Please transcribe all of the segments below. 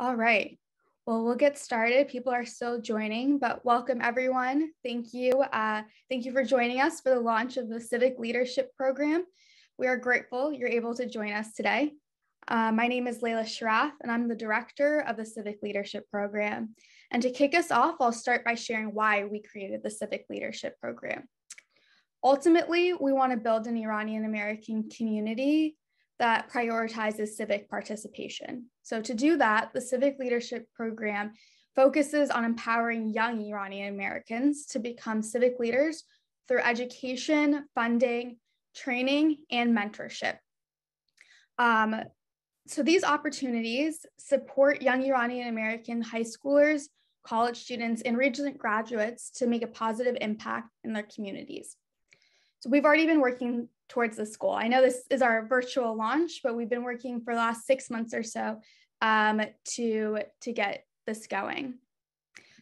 All right. Well, we'll get started. People are still joining, but welcome everyone. Thank you. Uh, thank you for joining us for the launch of the Civic Leadership Program. We are grateful you're able to join us today. Uh, my name is Layla Sharath, and I'm the director of the Civic Leadership Program. And to kick us off, I'll start by sharing why we created the Civic Leadership Program. Ultimately, we want to build an Iranian American community that prioritizes civic participation. So, to do that, the Civic Leadership Program focuses on empowering young Iranian Americans to become civic leaders through education, funding, training, and mentorship. Um, so these opportunities support young Iranian American high schoolers, college students, and recent graduates to make a positive impact in their communities. So we've already been working towards the school. I know this is our virtual launch, but we've been working for the last six months or so um, to, to get this going.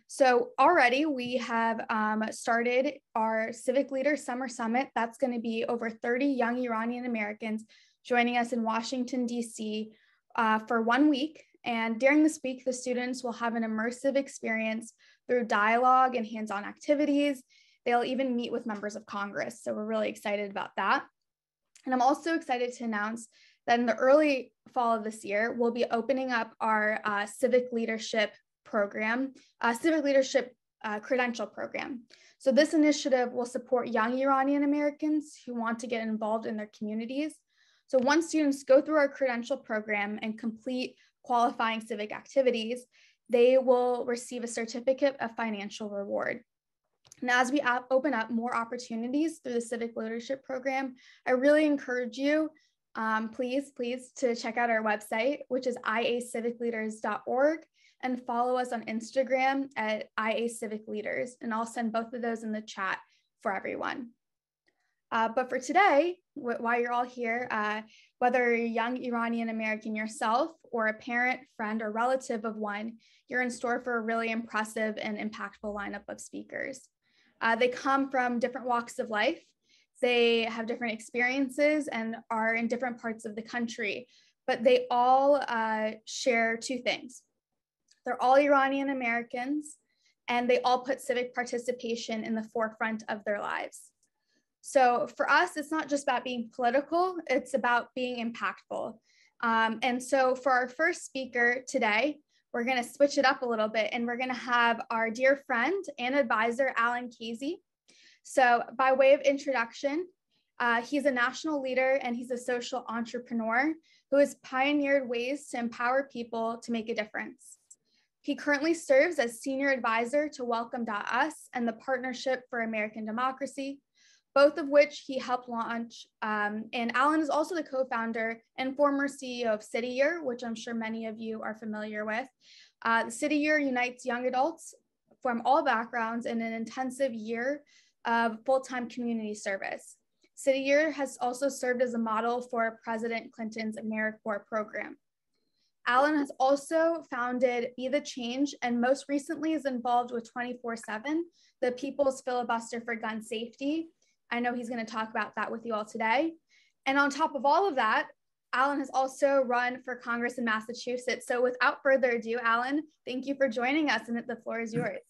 So already we have um, started our Civic Leader Summer Summit. That's going to be over 30 young Iranian Americans joining us in Washington, DC uh, for one week. And during this week, the students will have an immersive experience through dialogue and hands-on activities. They'll even meet with members of Congress. So we're really excited about that. And I'm also excited to announce that in the early fall of this year, we'll be opening up our uh, civic leadership program, uh, civic leadership uh, credential program. So this initiative will support young Iranian Americans who want to get involved in their communities so once students go through our credential program and complete qualifying civic activities, they will receive a certificate of financial reward. And as we open up more opportunities through the Civic Leadership Program, I really encourage you, um, please, please, to check out our website, which is iacivicleaders.org, and follow us on Instagram at iacivicleaders. And I'll send both of those in the chat for everyone. Uh, but for today, while you're all here, uh, whether you're a young Iranian American yourself or a parent, friend, or relative of one, you're in store for a really impressive and impactful lineup of speakers. Uh, they come from different walks of life. They have different experiences and are in different parts of the country, but they all uh, share two things. They're all Iranian Americans, and they all put civic participation in the forefront of their lives. So for us, it's not just about being political, it's about being impactful. Um, and so for our first speaker today, we're going to switch it up a little bit and we're going to have our dear friend and advisor, Alan Khazei. So by way of introduction, uh, he's a national leader and he's a social entrepreneur who has pioneered ways to empower people to make a difference. He currently serves as senior advisor to Welcome.us and the Partnership for American Democracy, both of which he helped launch. Um, and Alan is also the co-founder and former CEO of City Year, which I'm sure many of you are familiar with. Uh, City Year unites young adults from all backgrounds in an intensive year of full-time community service. City Year has also served as a model for President Clinton's AmeriCorps program. Alan has also founded Be the Change and most recently is involved with 24-7, the People's Filibuster for Gun Safety, I know he's going to talk about that with you all today. And on top of all of that, Alan has also run for Congress in Massachusetts. So without further ado, Alan, thank you for joining us and the floor is yours.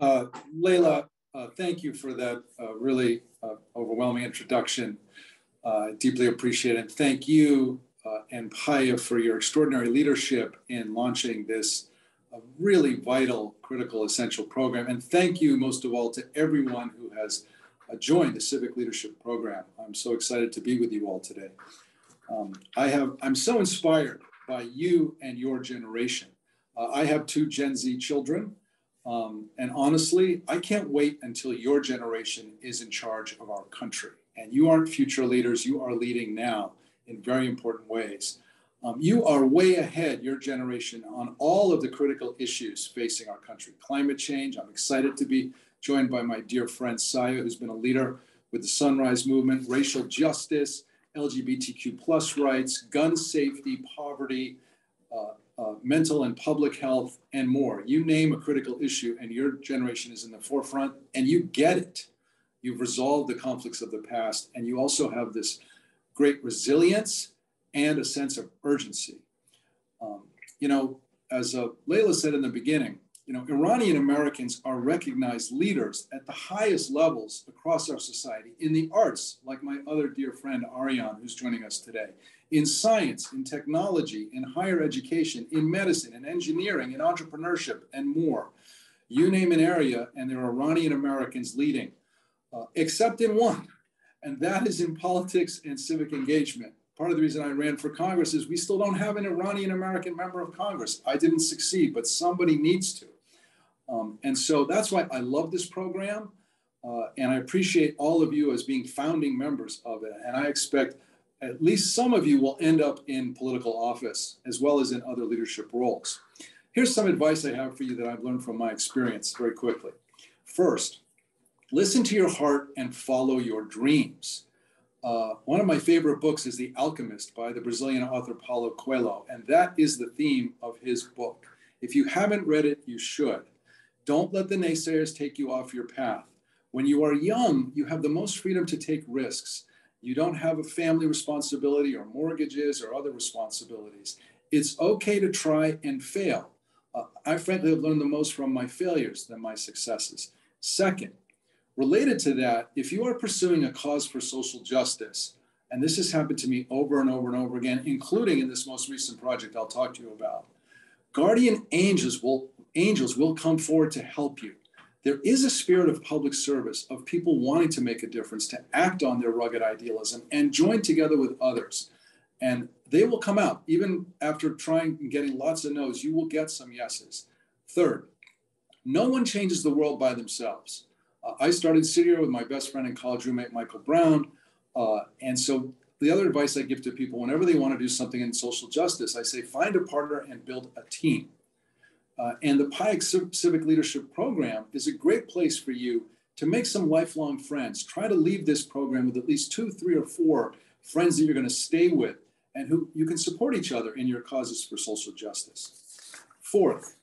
Uh, Layla, uh, thank you for that uh, really uh, overwhelming introduction. Uh, deeply appreciate it. Thank you uh, and PAAIA for your extraordinary leadership in launching this really vital, critical, essential program. And thank you most of all to everyone who has uh, joined the Civic Leadership Program. I'm so excited to be with you all today. Um, I have, I'm so inspired by you and your generation. Uh, I have two Gen Z children. Um, and honestly, I can't wait until your generation is in charge of our country. And you aren't future leaders, you are leading now in very important ways. Um, you are way ahead, your generation, on all of the critical issues facing our country. Climate change, I'm excited to be joined by my dear friend Saya, who's been a leader with the Sunrise Movement, racial justice, LGBTQ plus rights, gun safety, poverty, uh, uh, mental and public health, and more. You name a critical issue, and your generation is in the forefront, and you get it. You've resolved the conflicts of the past, and you also have this great resilience and a sense of urgency. Um, you know, as uh, Layla said in the beginning, you know, Iranian Americans are recognized leaders at the highest levels across our society in the arts, like my other dear friend Arian, who's joining us today, in science, in technology, in higher education, in medicine, in engineering, in entrepreneurship, and more. You name an area, and there are Iranian Americans leading, uh, except in one, and that is in politics and civic engagement. Part of the reason I ran for Congress is we still don't have an Iranian American member of Congress. I didn't succeed, but somebody needs to. Um, and so that's why I love this program. Uh, and I appreciate all of you as being founding members of it. And I expect at least some of you will end up in political office as well as in other leadership roles. Here's some advice I have for you that I've learned from my experience very quickly. First, listen to your heart and follow your dreams. Uh, one of my favorite books is The Alchemist by the Brazilian author Paulo Coelho, and that is the theme of his book. If you haven't read it, you should. Don't let the naysayers take you off your path. When you are young, you have the most freedom to take risks. You don't have a family responsibility or mortgages or other responsibilities. It's okay to try and fail. Uh, I frankly have learned the most from my failures than my successes. Second, related to that, if you are pursuing a cause for social justice, and this has happened to me over and over and over again, including in this most recent project I'll talk to you about, guardian angels will angels will come forward to help you. There is a spirit of public service, of people wanting to make a difference, to act on their rugged idealism and join together with others. And they will come out. Even after trying and getting lots of no's, you will get some yeses. Third, no one changes the world by themselves. Uh, I started City Year with my best friend and college roommate, Michael Brown. Uh, and so the other advice I give to people whenever they want to do something in social justice, I say find a partner and build a team. Uh, and the PAAIA Civic Leadership Program is a great place for you to make some lifelong friends. Try to leave this program with at least two, three, or four friends that you're going to stay with and who you can support each other in your causes for social justice. Fourth,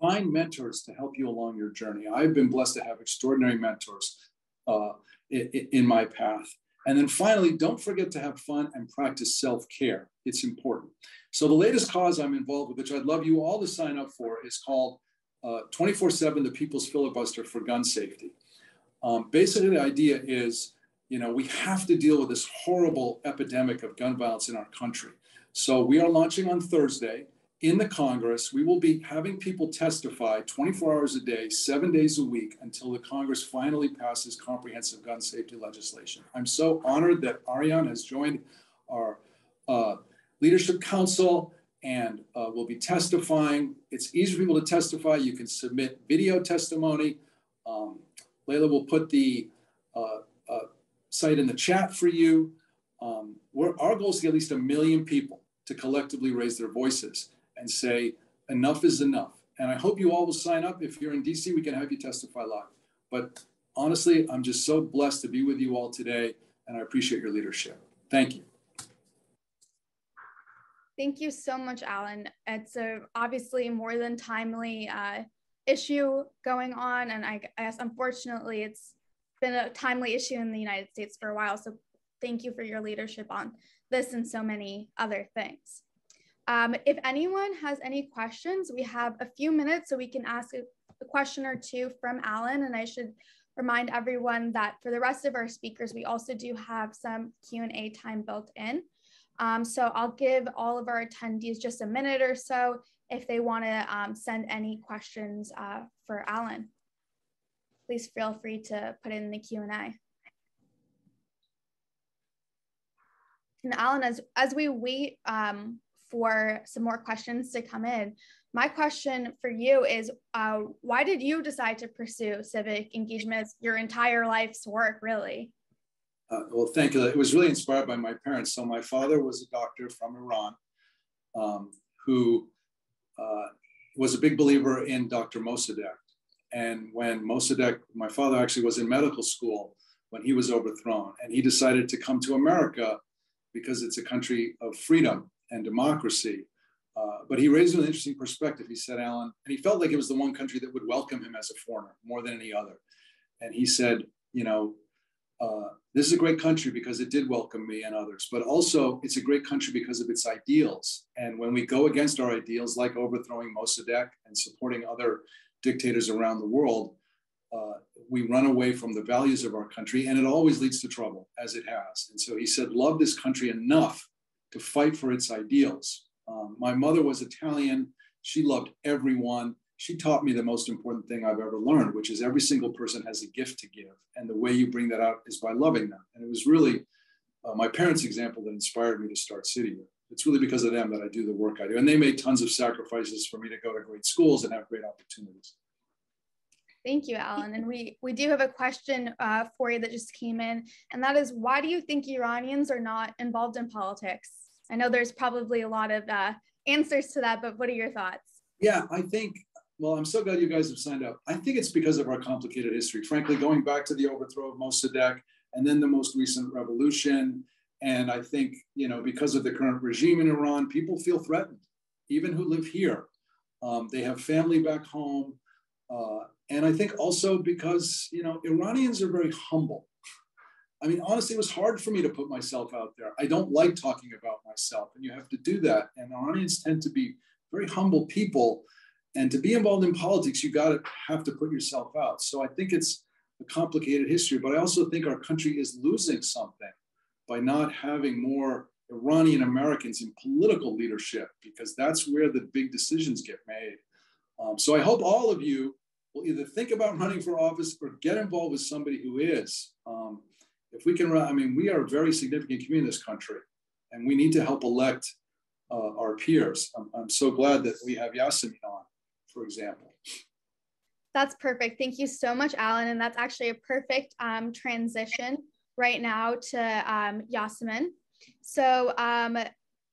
find mentors to help you along your journey. I've been blessed to have extraordinary mentors uh, in, in my path. And then finally, don't forget to have fun and practice self care. It's important. So, the latest cause I'm involved with, which I'd love you all to sign up for, is called uh, 24 7 The People's Filibuster for Gun Safety. Um, basically, the idea is you know, we have to deal with this horrible epidemic of gun violence in our country. So, we are launching on Thursday in the Congress, we will be having people testify 24 hours a day, seven days a week until the Congress finally passes comprehensive gun safety legislation. I'm so honored that Arian has joined our uh, leadership council and uh, will be testifying. It's easy for people to testify. You can submit video testimony. Um, Layla will put the uh, uh site in the chat for you. Um, our goal is to get at least a million people to collectively raise their voices and say, enough is enough. And I hope you all will sign up. If you're in DC, we can have you testify live. But honestly, I'm just so blessed to be with you all today, and I appreciate your leadership. Thank you. Thank you so much, Alan. It's a obviously more than timely uh, issue going on, and I guess unfortunately it's been a timely issue in the United States for a while. So thank you for your leadership on this and so many other things. Um, if anyone has any questions, we have a few minutes so we can ask a, a question or two from Alan. And I should remind everyone that for the rest of our speakers, we also do have some Q&A time built in. Um, so I'll give all of our attendees just a minute or so if they want to um, send any questions uh, for Alan. Please feel free to put in the Q&A. And Alan, as, as we wait um, for some more questions to come in. My question for you is uh, why did you decide to pursue civic engagement as your entire life's work, really? Uh, well, thank you. It was really inspired by my parents. So, my father was a doctor from Iran um, who uh, was a big believer in Dr. Mossadegh. And when Mossadegh, my father actually was in medical school when he was overthrown, and he decided to come to America because it's a country of freedom and democracy. Uh, but he raised an interesting perspective. He said, Alan, and he felt like it was the one country that would welcome him as a foreigner more than any other. And he said, you know, uh, this is a great country because it did welcome me and others, but also it's a great country because of its ideals. And when we go against our ideals, like overthrowing Mossadegh and supporting other dictators around the world, uh, we run away from the values of our country, and it always leads to trouble, as it has. And so he said, Love this country enough to fight for its ideals. Um, my mother was Italian. She loved everyone she taught me the most important thing I've ever learned, which is every single person has a gift to give. And the way you bring that out is by loving them. And it was really uh, my parents' example that inspired me to start City It's really because of them that I do the work I do. And they made tons of sacrifices for me to go to great schools and have great opportunities. Thank you, Alan. And we, we do have a question uh, for you that just came in, and that is why do you think Iranians are not involved in politics? I know there's probably a lot of uh, answers to that, but what are your thoughts? Yeah, I think well, I'm so glad you guys have signed up. I think it's because of our complicated history. Frankly, going back to the overthrow of Mossadegh and then the most recent revolution. And I think, you know, because of the current regime in Iran, people feel threatened, even who live here. Um, they have family back home. Uh, and I think also because, you know, Iranians are very humble. I mean, honestly, it was hard for me to put myself out there. I don't like talking about myself, and you have to do that. And Iranians tend to be very humble people and to be involved in politics, you got to have to put yourself out. So I think it's a complicated history, but I also think our country is losing something by not having more Iranian Americans in political leadership, because that's where the big decisions get made. Um, so I hope all of you will either think about running for office or get involved with somebody who is. Um, if we can run, I mean, we are a very significant community in this country, and we need to help elect uh, our peers. I'm, I'm so glad that we have Yassamin on for example. That's perfect. Thank you so much, Alan. And that's actually a perfect um, transition right now to um, Yassamin. So um,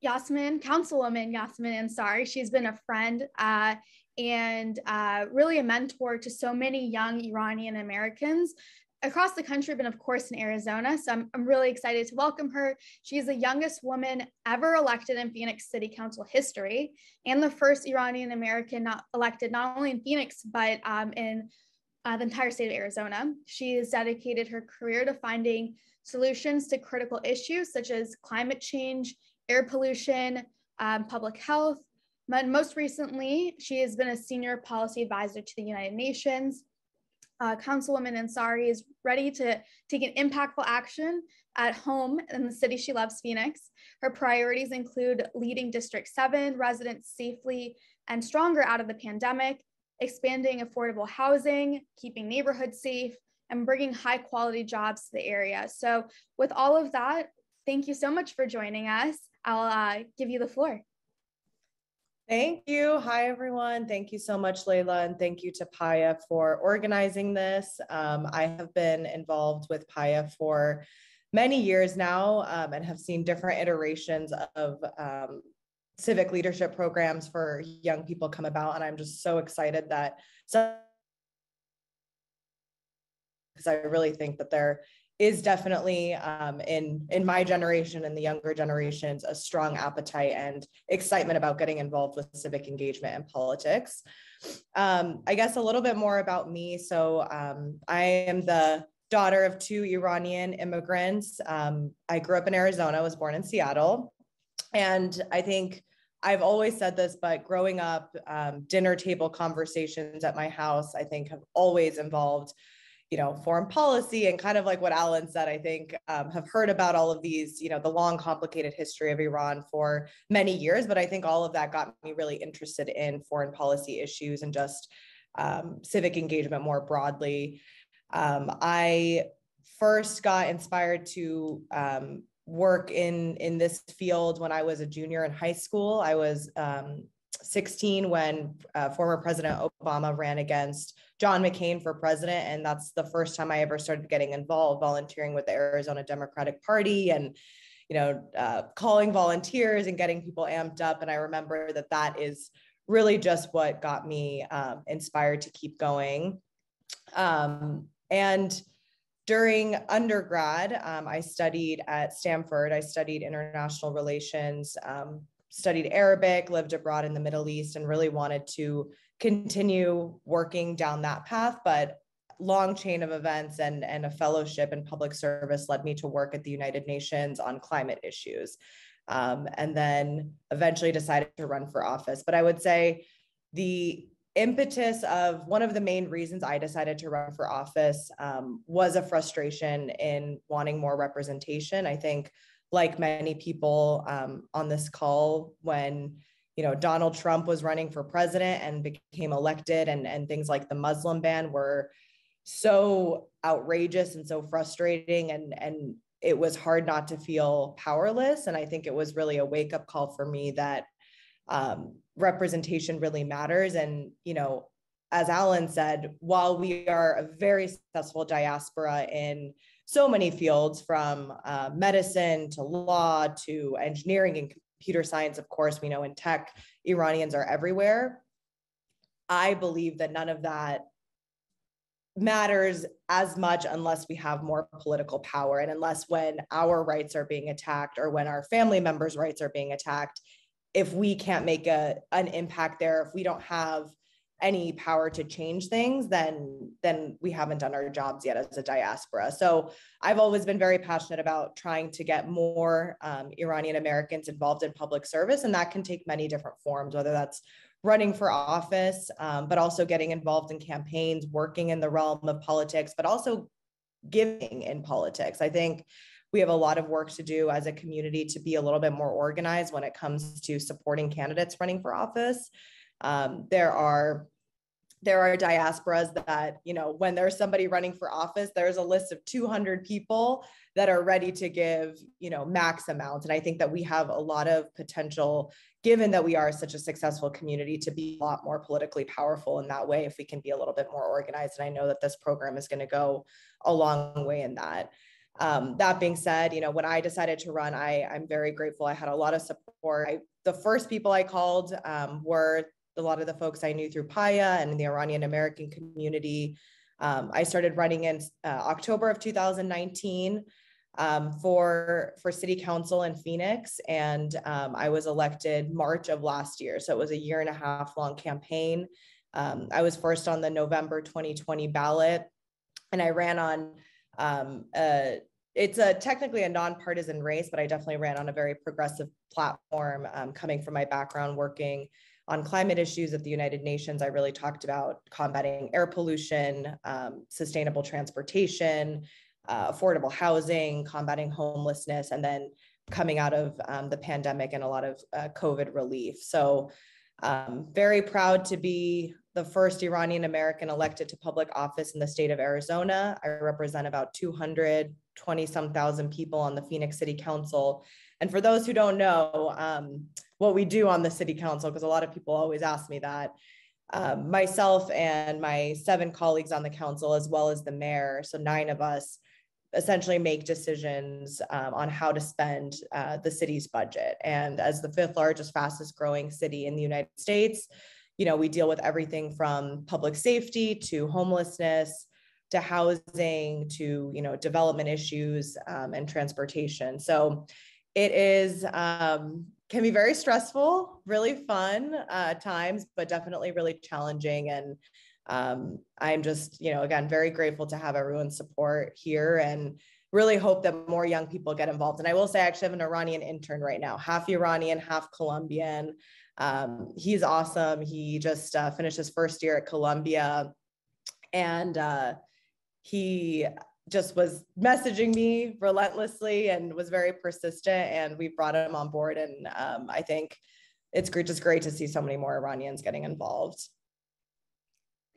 Yassamin, Councilwoman Yassamin Ansari, she's been a friend uh, and uh, really a mentor to so many young Iranian Americans across the country, but of course in Arizona. So I'm, I'm really excited to welcome her. She is the youngest woman ever elected in Phoenix City Council history and the first Iranian American not elected not only in Phoenix, but um, in uh, the entire state of Arizona. She has dedicated her career to finding solutions to critical issues such as climate change, air pollution, um, public health. But most recently, she has been a senior policy advisor to the United Nations uh, Councilwoman Ansari is ready to take an impactful action at home in the city she loves, Phoenix. Her priorities include leading District 7 residents safely and stronger out of the pandemic, expanding affordable housing, keeping neighborhoods safe, and bringing high quality jobs to the area. So, with all of that, thank you so much for joining us. I'll uh, give you the floor. Thank you. Hi, everyone. Thank you so much, Layla, and thank you to PAAIA for organizing this. Um, I have been involved with PAAIA for many years now um, and have seen different iterations of um, civic leadership programs for young people come about. And I'm just so excited that because I really think that there is definitely um, in in my generation and the younger generations a strong appetite and excitement about getting involved with civic engagement and politics. Um, I guess a little bit more about me. So um, I am the daughter of two Iranian immigrants. Um, I grew up in Arizona. Was born in Seattle, and I think. I've always said this, but growing up, um, dinner table conversations at my house, I think, have always involved you know foreign policy and kind of like what alan said i think um, have heard about all of these you know the long complicated history of iran for many years but i think all of that got me really interested in foreign policy issues and just um, civic engagement more broadly. Um, i first got inspired to um, work in in this field when i was a junior in high school. I was um, 16 when uh, former President Obama ran against John McCain for president. And that's the first time I ever started getting involved, volunteering with the Arizona Democratic Party and, you know, uh, calling volunteers and getting people amped up. And I remember that that is really just what got me um, inspired to keep going. Um, and during undergrad, um, I studied at Stanford. I studied international relations, um, studied Arabic, lived abroad in the Middle East, and really wanted to continue working down that path. But long chain of events and, and a fellowship in public service led me to work at the United Nations on climate issues. Um, and then eventually decided to run for office. But I would say the impetus of one of the main reasons I decided to run for office um, was a frustration in wanting more representation. I think, like many people um, on this call, when you know Donald Trump was running for president and became elected, and and things like the Muslim ban were so outrageous and so frustrating, and and it was hard not to feel powerless. And I think it was really a wake up call for me that um, representation really matters. And, you know, as Alan said, while we are a very successful diaspora in so many fields from uh, medicine to law to engineering and computer science, of course, we know in tech, Iranians are everywhere. I believe that none of that matters as much unless we have more political power and unless when our rights are being attacked or when our family members' rights are being attacked, if we can't make a an impact there if we don't have any power to change things then then we haven't done our jobs yet as a diaspora so i've always been very passionate about trying to get more um, iranian americans involved in public service and that can take many different forms whether that's running for office um, but also getting involved in campaigns working in the realm of politics but also giving in politics i think we have a lot of work to do as a community to be a little bit more organized when it comes to supporting candidates running for office. Um, there are there are diasporas that you know when there's somebody running for office there's a list of 200 people that are ready to give you know max amounts and i think that we have a lot of potential given that we are such a successful community to be a lot more politically powerful in that way if we can be a little bit more organized and i know that this program is going to go a long way in that um, that being said, you know, when I decided to run, I, I'm very grateful. I had a lot of support. I, the first people I called um, were a lot of the folks I knew through PAAIA and the Iranian American community. Um, I started running in uh, October of 2019 um, for for City Council in Phoenix, and um, I was elected March of last year. So it was a year and a half long campaign. Um, I was first on the November 2020 ballot, and I ran on um, uh, it's a technically a nonpartisan race, but I definitely ran on a very progressive platform. Um, coming from my background working on climate issues at the United Nations, I really talked about combating air pollution, um, sustainable transportation, uh, affordable housing, combating homelessness, and then coming out of um, the pandemic and a lot of uh, COVID relief. So, um, very proud to be the first Iranian American elected to public office in the state of Arizona. I represent about 220 some thousand people on the Phoenix City Council. And for those who don't know um, what we do on the City Council, because a lot of people always ask me that, um, myself and my seven colleagues on the council, as well as the mayor, so nine of us, essentially make decisions um, on how to spend uh, the city's budget. And as the fifth largest, fastest growing city in the United States, you know, we deal with everything from public safety to homelessness to housing to, you know, development issues um, and transportation. So it is, um, can be very stressful, really fun uh, times, but definitely really challenging. And um, I'm just, you know, again, very grateful to have everyone's support here and really hope that more young people get involved. And I will say, I actually have an Iranian intern right now, half Iranian, half Colombian. Um, he's awesome. He just uh, finished his first year at Columbia and uh, he just was messaging me relentlessly and was very persistent. And we brought him on board. And um, I think it's great, just great to see so many more Iranians getting involved.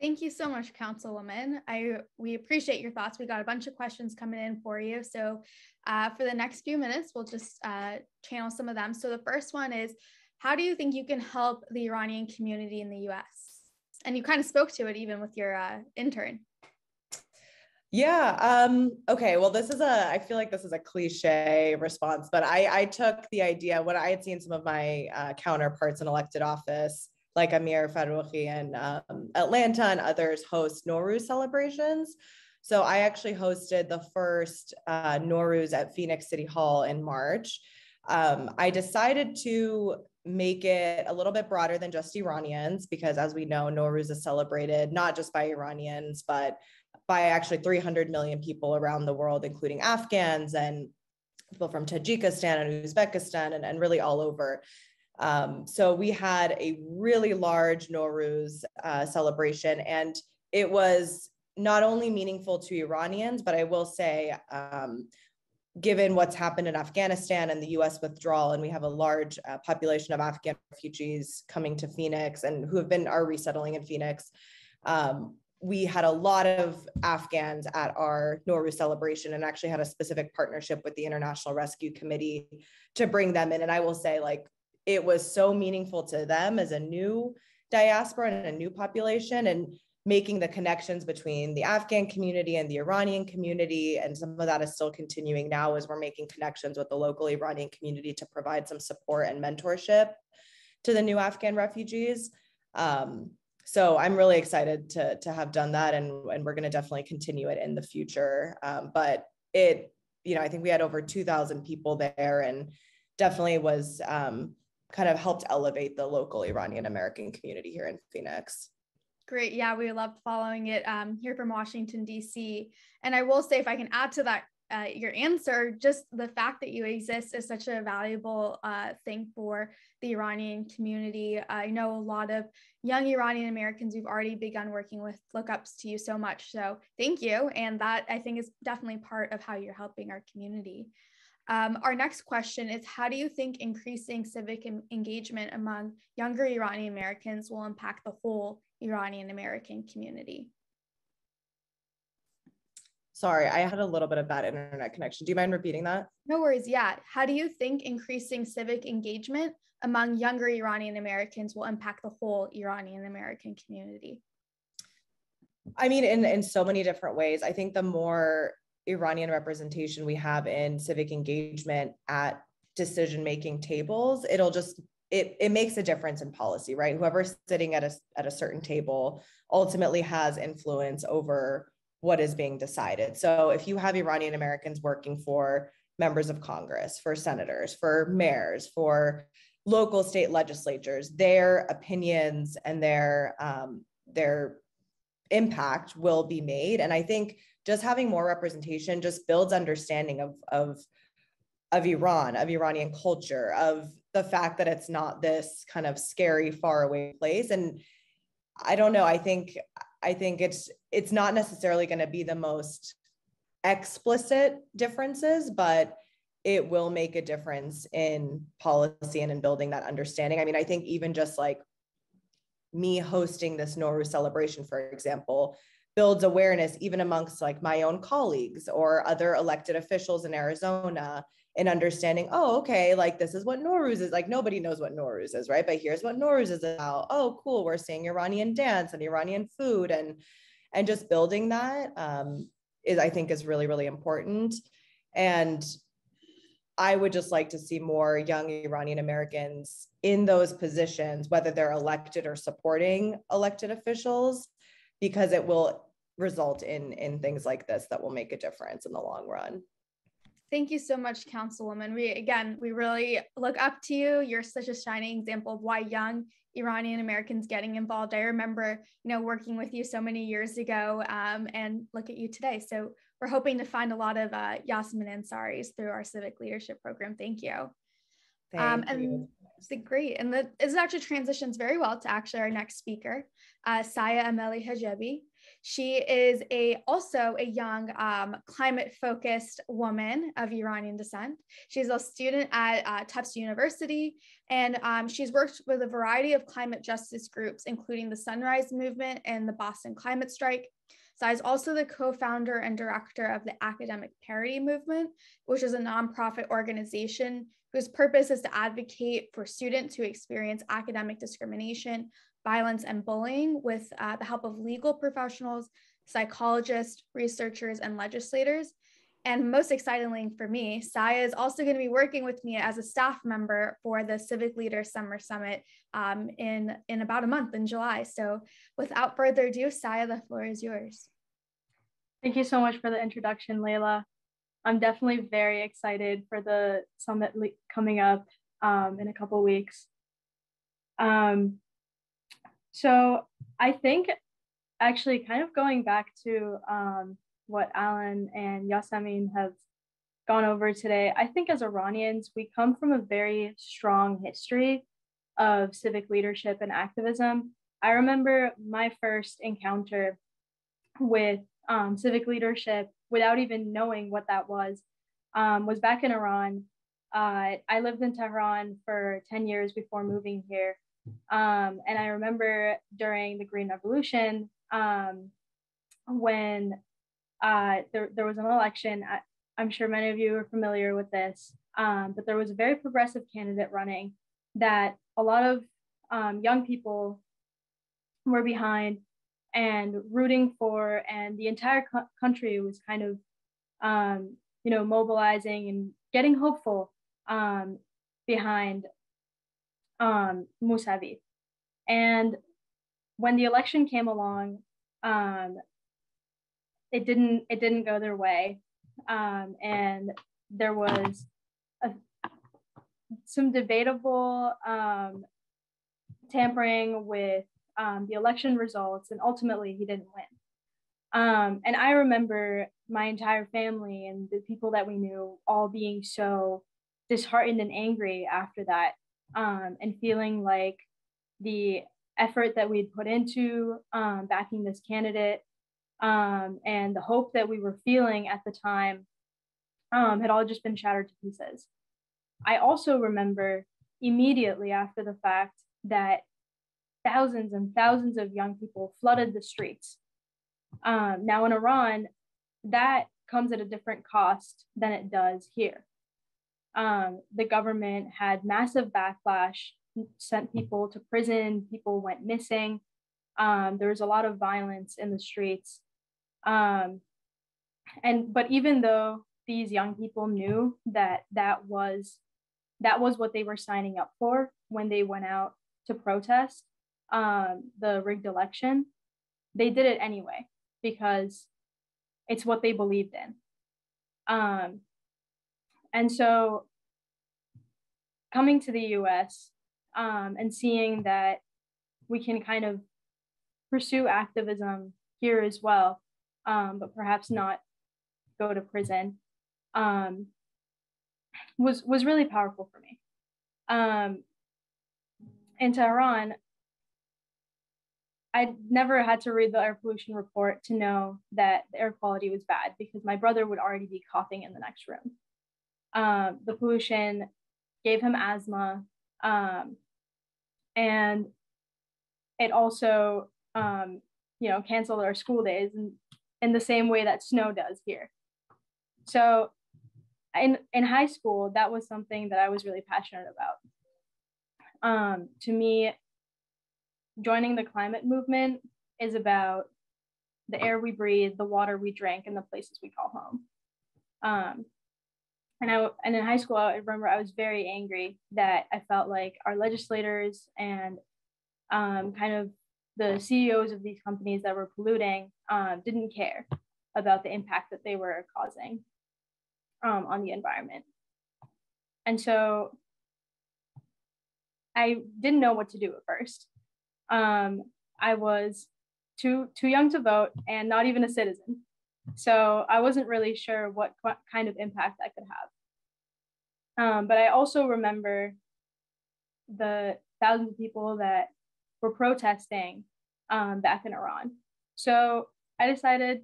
Thank you so much, Councilwoman. I we appreciate your thoughts. We got a bunch of questions coming in for you. So uh, for the next few minutes, we'll just uh, channel some of them. So the first one is, how do you think you can help the Iranian community in the US? And you kind of spoke to it even with your uh, intern. Yeah. Um, okay. Well, this is a, I feel like this is a cliche response, but I, I took the idea when I had seen some of my uh, counterparts in elected office, like Amir Farokhi in um, Atlanta and others host Nowruz celebrations. So I actually hosted the first uh, Nowruz at Phoenix City Hall in March. Um, I decided to make it a little bit broader than just Iranians, because as we know, Nowruz is celebrated not just by Iranians, but by actually 300 million people around the world, including Afghans and people from Tajikistan and Uzbekistan and, and really all over. Um, so we had a really large Nowruz uh, celebration, and it was not only meaningful to Iranians, but I will say, um, given what's happened in Afghanistan and the US withdrawal, and we have a large uh, population of Afghan refugees coming to Phoenix and who have been are resettling in Phoenix. Um, we had a lot of Afghans at our Nowruz celebration and actually had a specific partnership with the International Rescue Committee to bring them in. And I will say, like, it was so meaningful to them as a new diaspora and a new population. And making the connections between the Afghan community and the Iranian community. And some of that is still continuing now as we're making connections with the local Iranian community to provide some support and mentorship to the new Afghan refugees. Um, so I'm really excited to, to have done that and, and we're going to definitely continue it in the future. Um, but it, you know, I think we had over 2000 people there and definitely was um, kind of helped elevate the local Iranian American community here in Phoenix. Great. Yeah, we loved following it um, here from Washington, D.C. And I will say, if I can add to that, uh, your answer, just the fact that you exist is such a valuable uh, thing for the Iranian community. I know a lot of young Iranian Americans who've already begun working with look ups to you so much. So thank you. And that I think is definitely part of how you're helping our community. Um, our next question is How do you think increasing civic engagement among younger Iranian Americans will impact the whole Iranian American community? Sorry, I had a little bit of bad internet connection. Do you mind repeating that? No worries. Yeah. How do you think increasing civic engagement among younger Iranian Americans will impact the whole Iranian American community? I mean, in, in so many different ways. I think the more Iranian representation we have in civic engagement at decision making tables, it'll just it, it makes a difference in policy, right? Whoever's sitting at a, at a certain table ultimately has influence over what is being decided. So if you have Iranian Americans working for members of Congress, for senators, for mayors, for local state legislatures, their opinions and their um, their impact will be made. And I think just having more representation just builds understanding of of of Iran, of Iranian culture, of the fact that it's not this kind of scary, far away place. And I don't know. I think I think it's it's not necessarily going to be the most explicit differences, but it will make a difference in policy and in building that understanding. I mean, I think even just like me hosting this Noru celebration, for example, builds awareness even amongst like my own colleagues or other elected officials in Arizona in understanding, oh, okay, like this is what Nowruz is. Like nobody knows what Nowruz is, right? But here's what Nowruz is about. Oh, cool. We're seeing Iranian dance and Iranian food and and just building that um, is, I think, is really, really important. And I would just like to see more young Iranian Americans in those positions, whether they're elected or supporting elected officials, because it will result in in things like this that will make a difference in the long run. Thank you so much, Councilwoman. We again, we really look up to you. You're such a shining example of why young Iranian Americans getting involved. I remember, you know, working with you so many years ago, um, and look at you today. So we're hoping to find a lot of uh, Yassamin Ansaris through our civic leadership program. Thank you. Thank um, and you. great. And the, this actually transitions very well to actually our next speaker, uh, Saya Ameli Hajebi. She is a also a young um, climate focused woman of Iranian descent. She's a student at uh, Tufts University, and um, she's worked with a variety of climate justice groups, including the Sunrise Movement and the Boston Climate Strike. Is also the co-founder and director of the Academic Parity Movement, which is a nonprofit organization whose purpose is to advocate for students who experience academic discrimination violence and bullying with uh, the help of legal professionals, psychologists, researchers, and legislators. And most excitingly for me, Saya is also going to be working with me as a staff member for the Civic Leaders Summer Summit um, in, in about a month in July. So without further ado, Saya, the floor is yours. Thank you so much for the introduction, Layla. I'm definitely very excited for the summit coming up um, in a couple weeks. Um, so I think actually kind of going back to um, what Alan and Yassamin have gone over today, I think as Iranians, we come from a very strong history of civic leadership and activism. I remember my first encounter with um, civic leadership without even knowing what that was, um, was back in Iran. Uh, I lived in Tehran for 10 years before moving here. Um, and I remember during the Green Revolution, um, when uh, there, there was an election, I, I'm sure many of you are familiar with this, um, but there was a very progressive candidate running that a lot of um, young people were behind and rooting for, and the entire co- country was kind of, um, you know, mobilizing and getting hopeful um, behind um, Mousavi. And when the election came along, um, it didn't it didn't go their way, um, and there was a, some debatable um, tampering with um, the election results, and ultimately he didn't win. Um, and I remember my entire family and the people that we knew all being so disheartened and angry after that, um, and feeling like the effort that we'd put into um, backing this candidate um, and the hope that we were feeling at the time um, had all just been shattered to pieces. I also remember immediately after the fact that thousands and thousands of young people flooded the streets. Um, now in Iran, that comes at a different cost than it does here. Um, the government had massive backlash, sent people to prison, people went missing. Um, there was a lot of violence in the streets. Um, and but even though these young people knew that that was that was what they were signing up for when they went out to protest um, the rigged election, they did it anyway because it's what they believed in. Um, and so coming to the US um, and seeing that we can kind of pursue activism here as well, um, but perhaps not go to prison, um, was was really powerful for me. Um, in Tehran, I never had to read the air pollution report to know that the air quality was bad because my brother would already be coughing in the next room. Um, the pollution gave him asthma, um, and it also, um, you know, canceled our school days in, in the same way that snow does here. So, in in high school, that was something that I was really passionate about. Um, to me, joining the climate movement is about the air we breathe, the water we drink, and the places we call home. Um, and I and in high school, I remember I was very angry that I felt like our legislators and um, kind of the CEOs of these companies that were polluting um, didn't care about the impact that they were causing um, on the environment. And so I didn't know what to do at first. Um, I was too too young to vote and not even a citizen. So I wasn't really sure what kind of impact I could have. Um, but I also remember the thousands of people that were protesting um, back in Iran. So I decided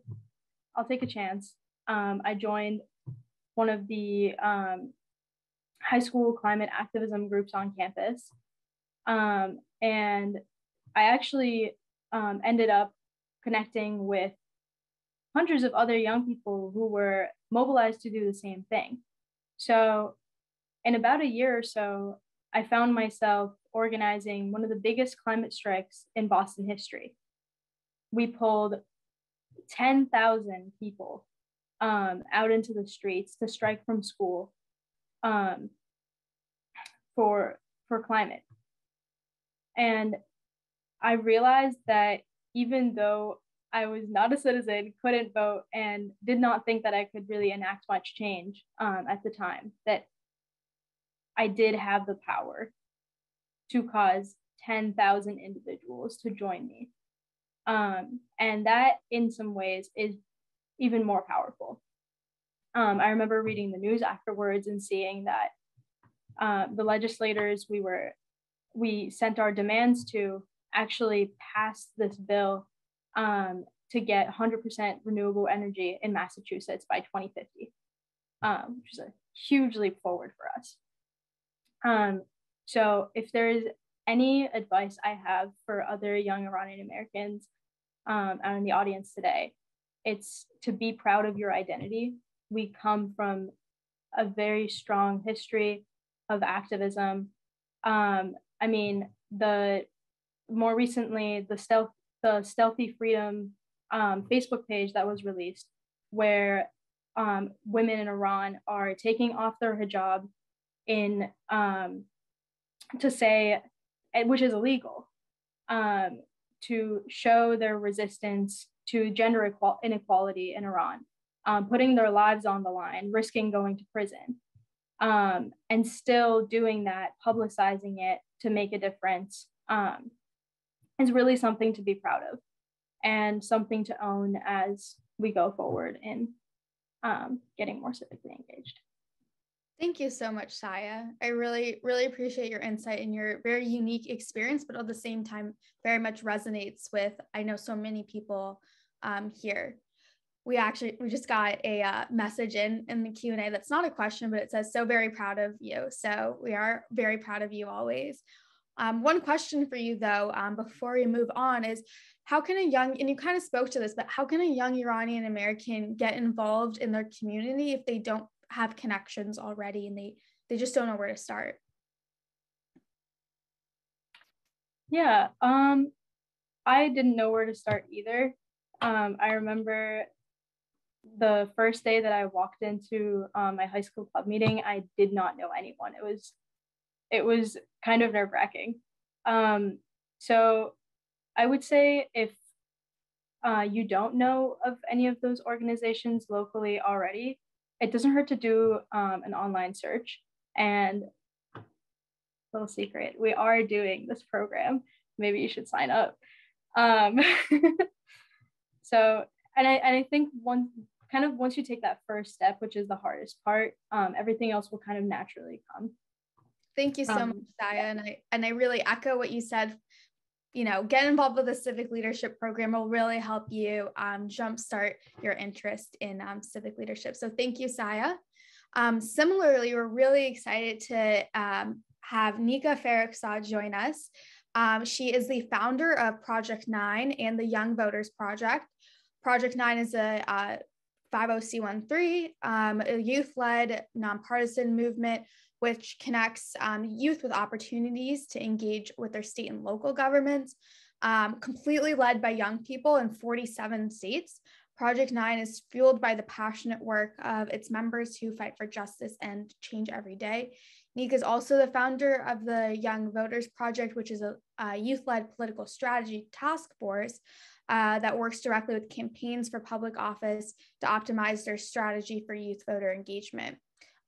I'll take a chance. Um, I joined one of the um, high school climate activism groups on campus. Um, and I actually um, ended up connecting with hundreds of other young people who were mobilized to do the same thing. So, in about a year or so, I found myself organizing one of the biggest climate strikes in Boston history. We pulled 10,000 people um, out into the streets to strike from school um, for, for climate. And I realized that even though I was not a citizen, couldn't vote, and did not think that I could really enact much change um, at the time, that I did have the power to cause 10,000 individuals to join me. Um, and that, in some ways, is even more powerful. Um, I remember reading the news afterwards and seeing that uh, the legislators we were we sent our demands to actually passed this bill um, to get 100% renewable energy in Massachusetts by 2050, um, which is a huge leap forward for us. Um, so, if there is any advice I have for other young Iranian Americans um, out in the audience today, it's to be proud of your identity. We come from a very strong history of activism. Um, I mean, the more recently the stealth the stealthy freedom um, Facebook page that was released, where um, women in Iran are taking off their hijab in um, to say, which is illegal, um, to show their resistance to gender inequality in Iran, um, putting their lives on the line, risking going to prison, um, and still doing that, publicizing it to make a difference um, is really something to be proud of and something to own as we go forward in um, getting more civically engaged. Thank you so much, Saya. I really, really appreciate your insight and your very unique experience, but at the same time, very much resonates with, I know so many people um, here. We actually, we just got a uh, message in in the Q&A that's not a question, but it says, so very proud of you. So we are very proud of you always. Um, one question for you though, um, before we move on is how can a young, and you kind of spoke to this, but how can a young Iranian American get involved in their community if they don't have connections already and they, they just don't know where to start? Yeah, um, I didn't know where to start either. Um, I remember the first day that I walked into um, my high school club meeting, I did not know anyone. It was it was kind of nerve wracking. Um, so I would say if uh, you don't know of any of those organizations locally already, it doesn't hurt to do um, an online search. And little secret, we are doing this program. Maybe you should sign up. Um, so, and I, and I think one kind of once you take that first step, which is the hardest part, um, everything else will kind of naturally come. Thank you so um, much, Saya. And I and I really echo what you said. You know, get involved with the civic leadership program will really help you um, jumpstart your interest in um, civic leadership. So thank you, Saya. Um, similarly, we're really excited to um, have Nika Farokhzad join us. Um, she is the founder of Project Nine and the Young Voters Project. Project Nine is a uh, 50C13, um, a youth led nonpartisan movement which connects um, youth with opportunities to engage with their state and local governments, um, completely led by young people in 47 states. Project Nine is fueled by the passionate work of its members who fight for justice and change every day. Nika is also the founder of the Young Voters Project, which is a, a youth led political strategy task force uh, that works directly with campaigns for public office to optimize their strategy for youth voter engagement.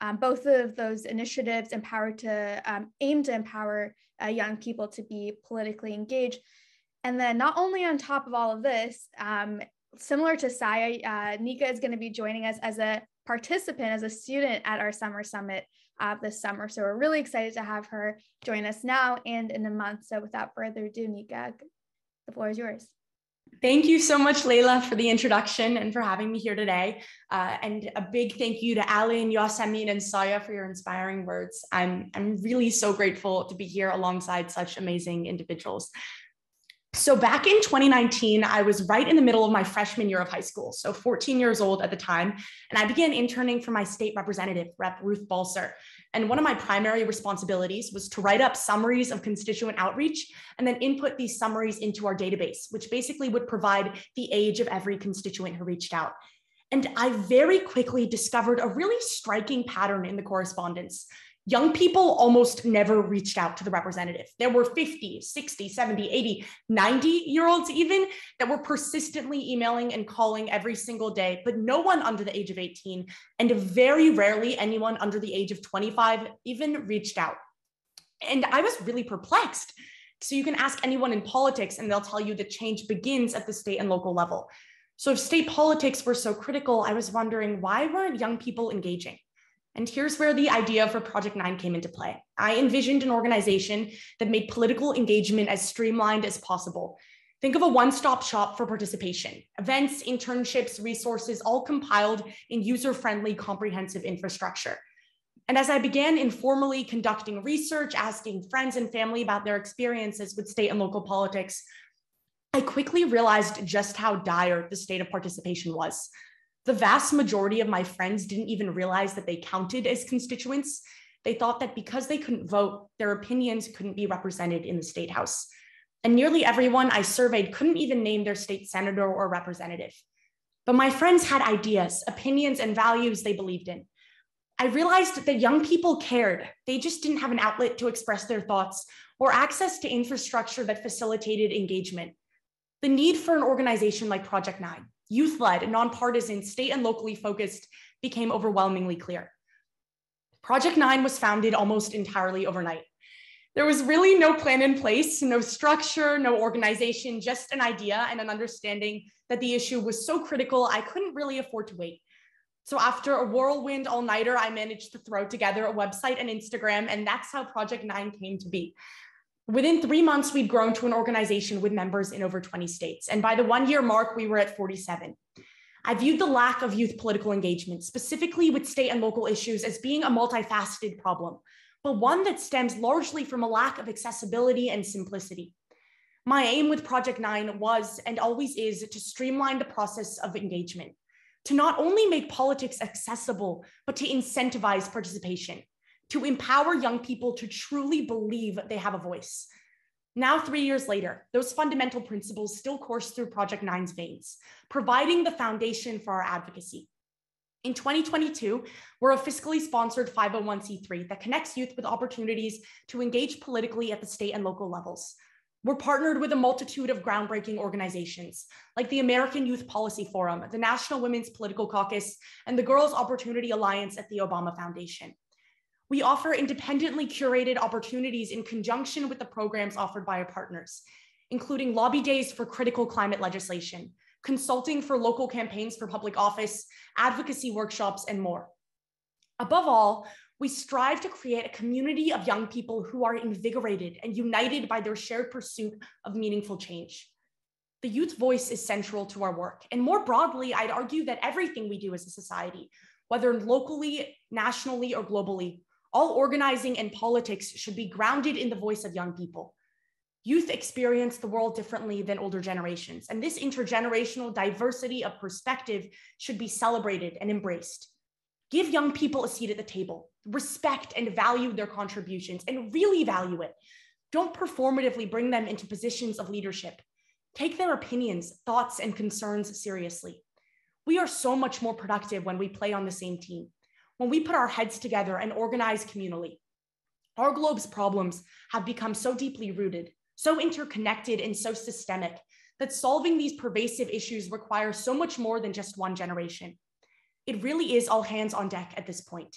Um, both of those initiatives empower to um, aim to empower uh, young people to be politically engaged. And then not only on top of all of this, um, similar to Saya, uh, Nika is going to be joining us as a participant, as a student at our summer summit uh, this summer. So we're really excited to have her join us now and in a month. So without further ado, Nika, the floor is yours. Thank you so much, Layla, for the introduction and for having me here today. Uh, and a big thank you to Ali and Yassamin and Saya for your inspiring words. I'm, I'm really so grateful to be here alongside such amazing individuals. So back in 2019, I was right in the middle of my freshman year of high school, so 14 years old at the time, and I began interning for my state representative, Rep. Ruth Balser. And one of my primary responsibilities was to write up summaries of constituent outreach and then input these summaries into our database, which basically would provide the age of every constituent who reached out. And I very quickly discovered a really striking pattern in the correspondence young people almost never reached out to the representative. There were 50, 60, 70, 80, 90 year olds even that were persistently emailing and calling every single day, but no one under the age of 18, and very rarely anyone under the age of 25 even reached out. And I was really perplexed So you can ask anyone in politics and they'll tell you that change begins at the state and local level. So if state politics were so critical, I was wondering why weren't young people engaging? And here's where the idea for Project Nine came into play. I envisioned an organization that made political engagement as streamlined as possible. Think of a one stop shop for participation events, internships, resources, all compiled in user friendly, comprehensive infrastructure. And as I began informally conducting research, asking friends and family about their experiences with state and local politics, I quickly realized just how dire the state of participation was. The vast majority of my friends didn't even realize that they counted as constituents. They thought that because they couldn't vote, their opinions couldn't be represented in the state house. And nearly everyone I surveyed couldn't even name their state senator or representative. But my friends had ideas, opinions, and values they believed in. I realized that young people cared. They just didn't have an outlet to express their thoughts or access to infrastructure that facilitated engagement. The need for an organization like Project Nine, youth led, nonpartisan, state and locally focused, became overwhelmingly clear. Project Nine was founded almost entirely overnight. There was really no plan in place, no structure, no organization, just an idea and an understanding that the issue was so critical, I couldn't really afford to wait. So after a whirlwind all nighter, I managed to throw together a website and Instagram, and that's how Project Nine came to be. Within three months, we'd grown to an organization with members in over 20 states. And by the one year mark, we were at 47. I viewed the lack of youth political engagement, specifically with state and local issues, as being a multifaceted problem, but one that stems largely from a lack of accessibility and simplicity. My aim with Project Nine was and always is to streamline the process of engagement to not only make politics accessible, but to incentivize participation, to empower young people to truly believe they have a voice. Now, three years later, those fundamental principles still course through Project Nine's veins, providing the foundation for our advocacy. In 2022, we're a fiscally sponsored 501c3 that connects youth with opportunities to engage politically at the state and local levels, we're partnered with a multitude of groundbreaking organizations like the American Youth Policy Forum, the National Women's Political Caucus, and the Girls Opportunity Alliance at the Obama Foundation. We offer independently curated opportunities in conjunction with the programs offered by our partners, including lobby days for critical climate legislation, consulting for local campaigns for public office, advocacy workshops, and more. Above all, we strive to create a community of young people who are invigorated and united by their shared pursuit of meaningful change. The youth voice is central to our work. And more broadly, I'd argue that everything we do as a society, whether locally, nationally, or globally, all organizing and politics should be grounded in the voice of young people. Youth experience the world differently than older generations, and this intergenerational diversity of perspective should be celebrated and embraced. Give young people a seat at the table, respect and value their contributions, and really value it. Don't performatively bring them into positions of leadership. Take their opinions, thoughts, and concerns seriously. We are so much more productive when we play on the same team, when we put our heads together and organize communally. Our globe's problems have become so deeply rooted, so interconnected, and so systemic that solving these pervasive issues requires so much more than just one generation it really is all hands on deck at this point.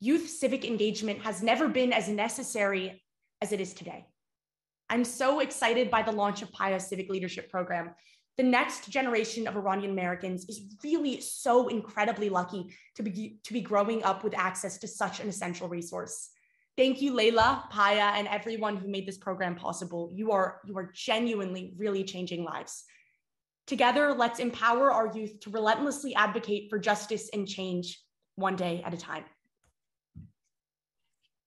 Youth civic engagement has never been as necessary as it is today. I'm so excited by the launch of PAAIA's Civic Leadership Program. The next generation of Iranian Americans is really so incredibly lucky to be, to be growing up with access to such an essential resource. Thank you, Layla, PAAIA, and everyone who made this program possible. You are, you are genuinely really changing lives. Together, let's empower our youth to relentlessly advocate for justice and change one day at a time.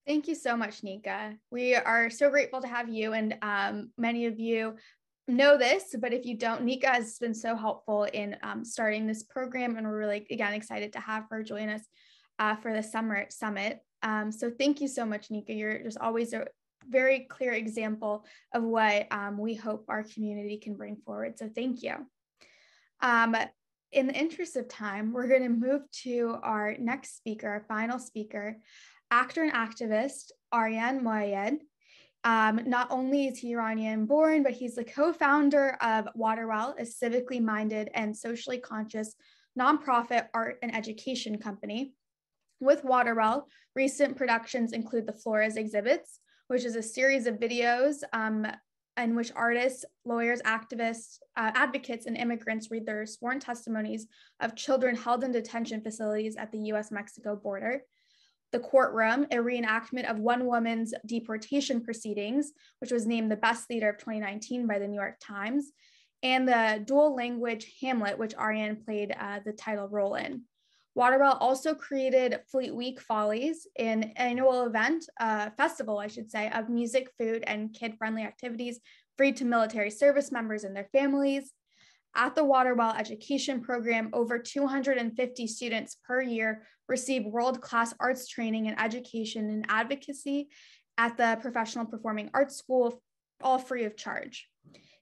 Thank you so much, Nika. We are so grateful to have you, and um, many of you know this, but if you don't, Nika has been so helpful in um, starting this program, and we're really, again, excited to have her join us uh, for the summer summit. Um, so thank you so much, Nika. You're just always a very clear example of what um, we hope our community can bring forward. So thank you. Um, in the interest of time, we're going to move to our next speaker, our final speaker, actor and activist Arian Moayed. Um, not only is he Iranian born, but he's the co founder of Waterwell, a civically minded and socially conscious nonprofit art and education company. With Waterwell, recent productions include the Flores exhibits, which is a series of videos um, in which artists, lawyers, activists, uh, advocates, and immigrants read their sworn testimonies of children held in detention facilities at the US Mexico border. The Courtroom, a reenactment of one woman's deportation proceedings, which was named the best theater of 2019 by the New York Times, and the dual language Hamlet, which Arian played uh, the title role in. Waterwell also created Fleet Week Follies, an annual event, uh, festival, I should say, of music, food, and kid friendly activities free to military service members and their families. At the Waterwell Education Program, over 250 students per year receive world class arts training and education and advocacy at the Professional Performing Arts School, all free of charge.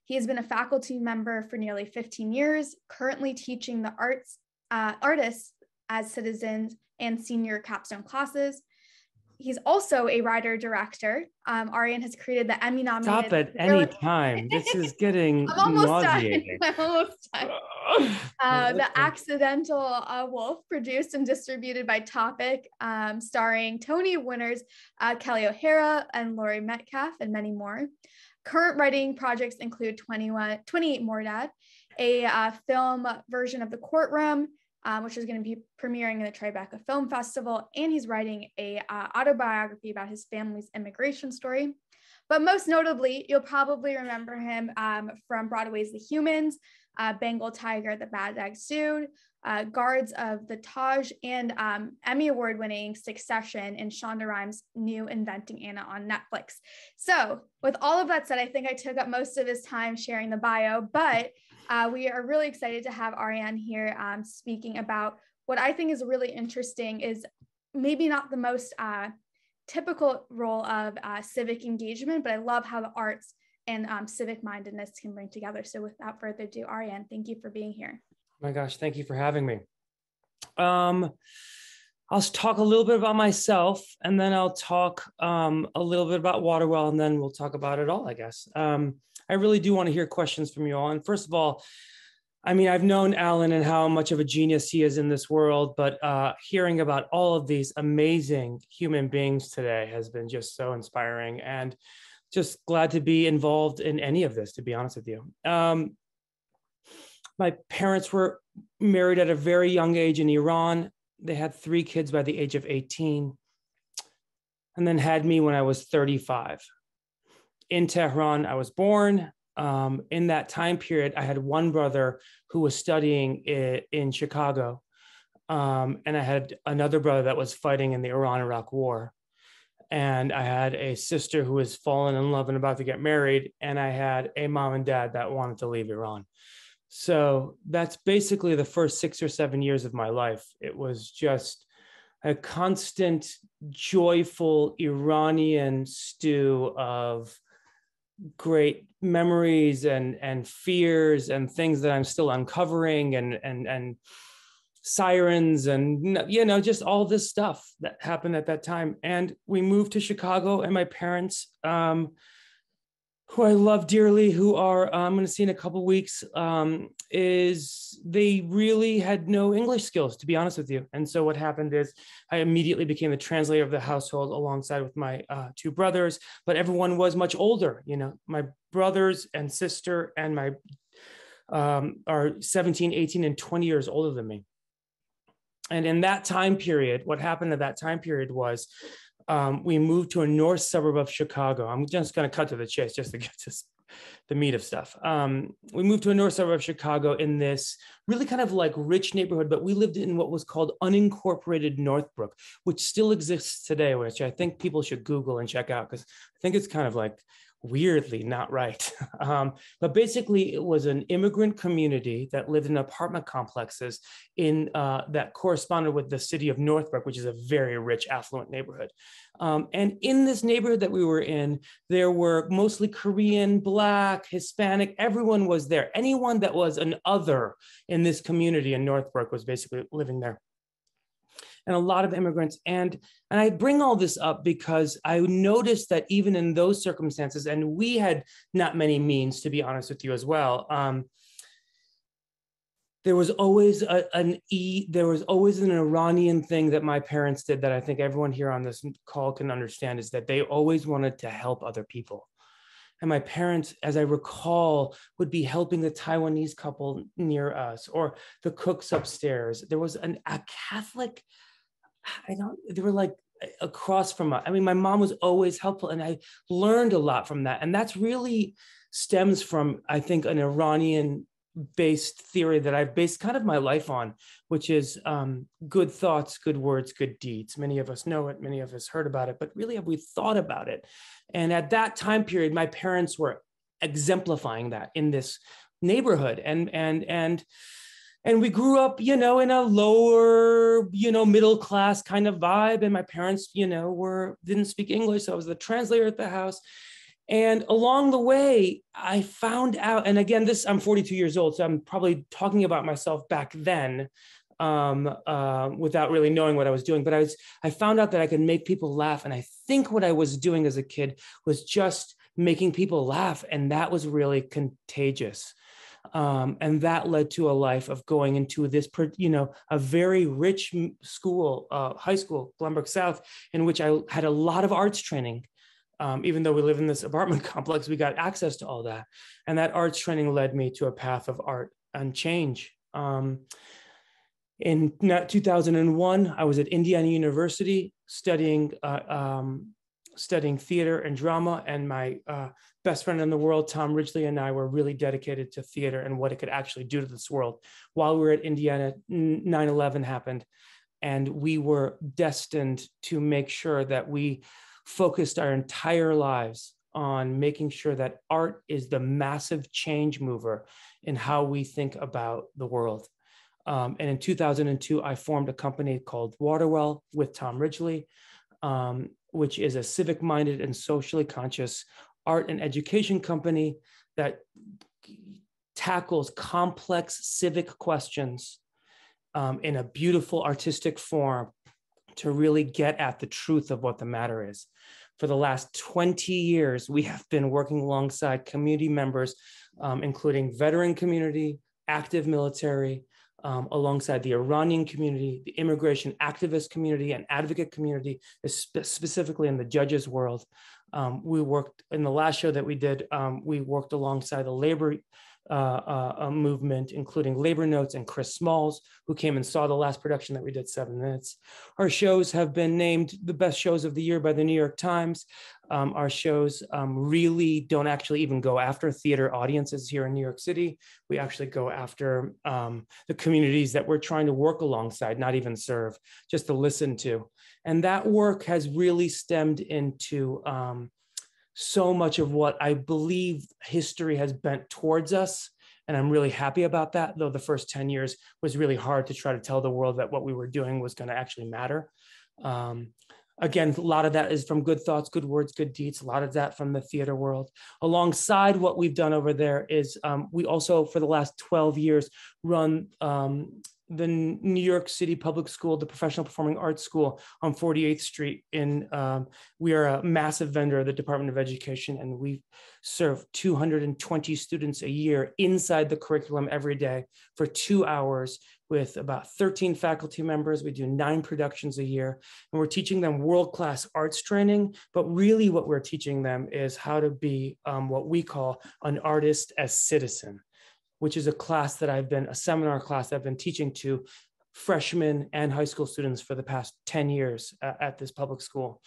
He has been a faculty member for nearly 15 years, currently teaching the arts uh, artists as citizens and senior capstone classes. He's also a writer director. Um, Arian has created the Emmy nominated. Stop at any time. This is getting I'm almost nauseating. done. I'm almost done. Uh, the Accidental uh, Wolf, produced and distributed by Topic, um, starring Tony winners uh, Kelli O'Hara and Laurie Metcalf, and many more. Current writing projects include 21, 28 More Dad, a uh, film version of The Courtroom, um, which is going to be premiering in the Tribeca Film Festival, and he's writing a uh, autobiography about his family's immigration story. But most notably, you'll probably remember him um, from Broadway's The Humans, uh, Bengal Tiger, The Bad Egg Suit, uh, Guards of the Taj, and um, Emmy Award winning Succession and Shonda Rhimes' new Inventing Anna on Netflix. So, with all of that said, I think I took up most of his time sharing the bio, but uh, we are really excited to have Arian here um, speaking about what I think is really interesting is maybe not the most uh, typical role of uh, civic engagement, but I love how the arts and um, civic mindedness can bring together. So without further ado, Arian, thank you for being here. Oh my gosh, thank you for having me. Um, I'll talk a little bit about myself and then I'll talk um, a little bit about Waterwell and then we'll talk about it all, I guess. Um, I really do want to hear questions from you all. And first of all, I mean, I've known Alan and how much of a genius he is in this world, but uh, hearing about all of these amazing human beings today has been just so inspiring and just glad to be involved in any of this, to be honest with you. Um, my parents were married at a very young age in Iran. They had three kids by the age of 18 and then had me when I was 35 in Tehran, I was born. Um, in that time period, I had one brother who was studying in Chicago. Um, and I had another brother that was fighting in the Iran Iraq war. And I had a sister who was fallen in love and about to get married. And I had a mom and dad that wanted to leave Iran. So that's basically the first six or seven years of my life. It was just a constant, joyful Iranian stew of great memories and and fears and things that I'm still uncovering and and and sirens and you know just all this stuff that happened at that time and we moved to Chicago and my parents um, who I love dearly, who are uh, I'm going to see in a couple weeks, um, is they really had no English skills, to be honest with you. And so what happened is I immediately became the translator of the household alongside with my uh, two brothers, but everyone was much older. You know, my brothers and sister and my um, are 17, 18, and 20 years older than me. And in that time period, what happened at that time period was um, we moved to a north suburb of Chicago. I'm just going to cut to the chase just to get to the meat of stuff. Um, we moved to a north suburb of Chicago in this really kind of like rich neighborhood, but we lived in what was called unincorporated Northbrook, which still exists today, which I think people should Google and check out because I think it's kind of like weirdly not right. Um, but basically, it was an immigrant community that lived in apartment complexes in uh, that corresponded with the city of Northbrook, which is a very rich, affluent neighborhood. Um, and in this neighborhood that we were in, there were mostly Korean, Black, Hispanic, everyone was there. Anyone that was an other in this community in Northbrook was basically living there and a lot of immigrants. And, and I bring all this up because I noticed that even in those circumstances, and we had not many means, to be honest with you as well, um, there was always a, an e there was always an iranian thing that my parents did that i think everyone here on this call can understand is that they always wanted to help other people and my parents as i recall would be helping the taiwanese couple near us or the cooks upstairs there was an, a catholic i don't they were like across from i mean my mom was always helpful and i learned a lot from that and that's really stems from i think an iranian based theory that I've based kind of my life on, which is um, good thoughts, good words, good deeds. Many of us know it, many of us heard about it, but really have we thought about it? And at that time period, my parents were exemplifying that in this neighborhood, and and and and we grew up, you know, in a lower, you know, middle class kind of vibe. And my parents, you know, were didn't speak English, so I was the translator at the house and along the way, I found out, and again, this I'm 42 years old, so I'm probably talking about myself back then um, uh, without really knowing what I was doing. But I was, I found out that I could make people laugh, and I think what I was doing as a kid was just making people laugh, and that was really contagious. Um, and that led to a life of going into this, you know, a very rich school, uh, high school, Glenbrook South, in which I had a lot of arts training um, even though we live in this apartment complex, we got access to all that. And that arts training led me to a path of art and change. Um, in 2001, I was at Indiana University studying uh, um, studying theater and drama, and my uh, best friend in the world, Tom Ridgely, and I were really dedicated to theater and what it could actually do to this world. While we were at Indiana, 9 11 happened, and we were destined to make sure that we focused our entire lives on making sure that art is the massive change mover in how we think about the world. Um, and in 2002, I formed a company called Waterwell with Tom Ridgely, um, which is a civic minded and socially conscious art and education company that tackles complex civic questions um, in a beautiful artistic form to really get at the truth of what the matter is. For the last 20 years, we have been working alongside community members, um, including veteran community, active military, um, alongside the Iranian community, the immigration activist community, and advocate community, specifically in the judges world. Um, we worked in the last show that we did, um, we worked alongside the labor uh, uh, movement, including Labor Notes and Chris Smalls, who came and saw the last production that we did, Seven Minutes. Our shows have been named the best shows of the year by the New York Times. Um, our shows um, really don't actually even go after theater audiences here in New York City. We actually go after um, the communities that we're trying to work alongside, not even serve, just to listen to. And that work has really stemmed into um, so much of what I believe history has bent towards us. And I'm really happy about that, though the first 10 years was really hard to try to tell the world that what we were doing was going to actually matter. Um, again, a lot of that is from good thoughts, good words, good deeds, a lot of that from the theater world. Alongside what we've done over there is um, we also, for the last 12 years, run um, the New York City Public School, the Professional Performing Arts School on 48th Street. In um, we are a massive vendor of the Department of Education, and we serve 220 students a year inside the curriculum every day for two hours with about 13 faculty members. We do nine productions a year, and we're teaching them world-class arts training. But really, what we're teaching them is how to be um, what we call an artist as citizen which is a class that I've been, a seminar class I've been teaching to freshmen and high school students for the past 10 years at, at this public school.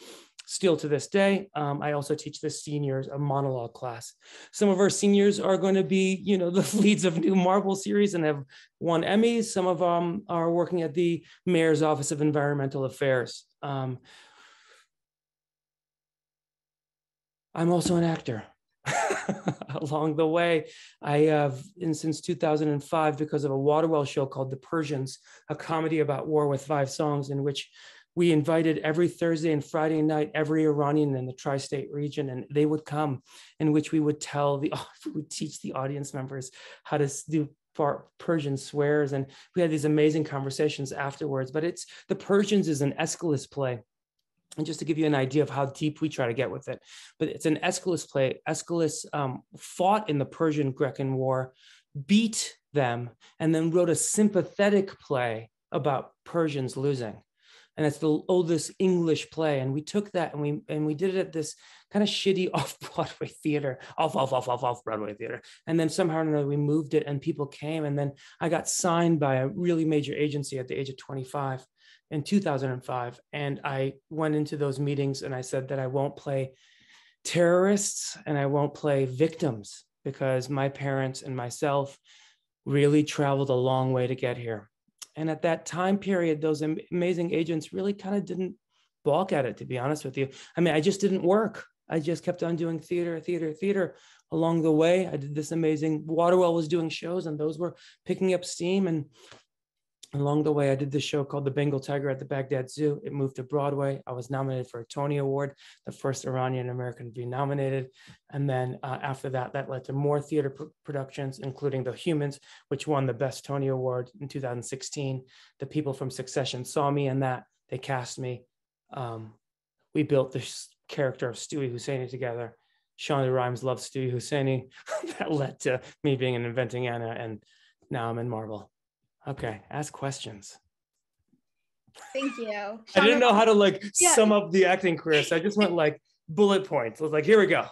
Still to this day, um, I also teach the seniors a monologue class. Some of our seniors are going to be, you know, the leads of new Marvel series and have won Emmys. Some of them are working at the Mayor's Office of Environmental Affairs. Um, I'm also an actor. along the way. I have, and since 2005, because of a Waterwell show called The Persians, a comedy about war with five songs, in which we invited every Thursday and Friday night every Iranian in the tri-state region, and they would come, in which we would tell the, we teach the audience members how to do Persian swears, and we had these amazing conversations afterwards. But it's the Persians is an Aeschylus play and just to give you an idea of how deep we try to get with it, but it's an Aeschylus play. Aeschylus um, fought in the Persian Grecan War, beat them and then wrote a sympathetic play about Persians losing. And it's the oldest English play. And we took that and we and we did it at this kind of shitty off-Broadway theater, off, off, off, off, off Broadway theater. And then somehow or another we moved it and people came. And then I got signed by a really major agency at the age of 25 in 2005. And I went into those meetings and I said that I won't play terrorists and I won't play victims because my parents and myself really traveled a long way to get here. And at that time period, those amazing agents really kind of didn't balk at it, to be honest with you. I mean, I just didn't work. I just kept on doing theater, theater, theater along the way. I did this amazing, Waterwell was doing shows and those were picking up steam. And along the way, I did this show called The Bengal Tiger at the Baghdad Zoo. It moved to Broadway. I was nominated for a Tony Award, the first Iranian American to be nominated. And then uh, after that, that led to more theater pr- productions, including The Humans, which won the Best Tony Award in 2016. The people from Succession saw me in that. They cast me. Um, we built this character of Stewy Hosseini together. Shonda Rhimes loves Stewy Hosseini. that led to me being in Inventing Anna, and now I'm in Marvel. Okay, ask questions. Thank you. I didn't know how to like yeah. sum up the acting career, so I just went like bullet points. I was like, here we go.